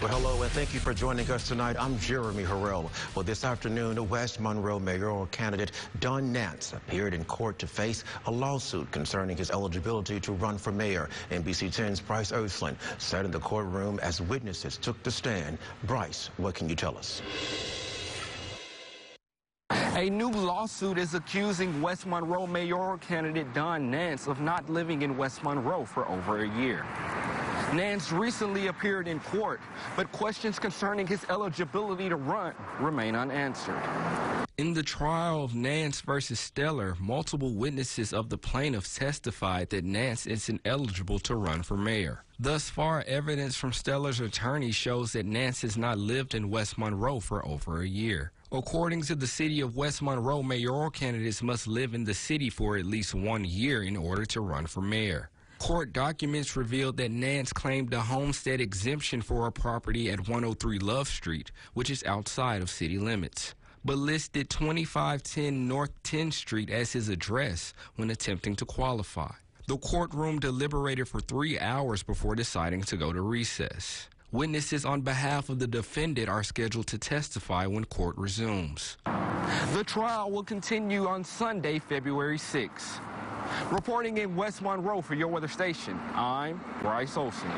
Well, hello, and thank you for joining us tonight. I'm Jeremy Harrell. Well, this afternoon, the West Monroe mayoral candidate Don Nance appeared in court to face a lawsuit concerning his eligibility to run for mayor. NBC 10's Bryce Earthland sat in the courtroom as witnesses took the stand. Bryce, what can you tell us? A new lawsuit is accusing West Monroe mayoral candidate Don Nance of not living in West Monroe for over a year. Nance recently appeared in court, but questions concerning his eligibility to run remain unanswered. In the trial of Nance versus Stellar, multiple witnesses of the plaintiffs testified that Nance is ineligible to run for mayor. Thus far, evidence from Stellar's attorney shows that Nance has not lived in West Monroe for over a year. According to the city of West Monroe, mayoral candidates must live in the city for at least one year in order to run for mayor. Court documents revealed that Nance claimed a homestead exemption for a property at 103 Love Street, which is outside of city limits, but listed 2510 North 10th Street as his address when attempting to qualify. The courtroom deliberated for three hours before deciding to go to recess. Witnesses on behalf of the defendant are scheduled to testify when court resumes. The trial will continue on Sunday, February 6th. Reporting in West Monroe for your weather station, I'm Bryce Olson.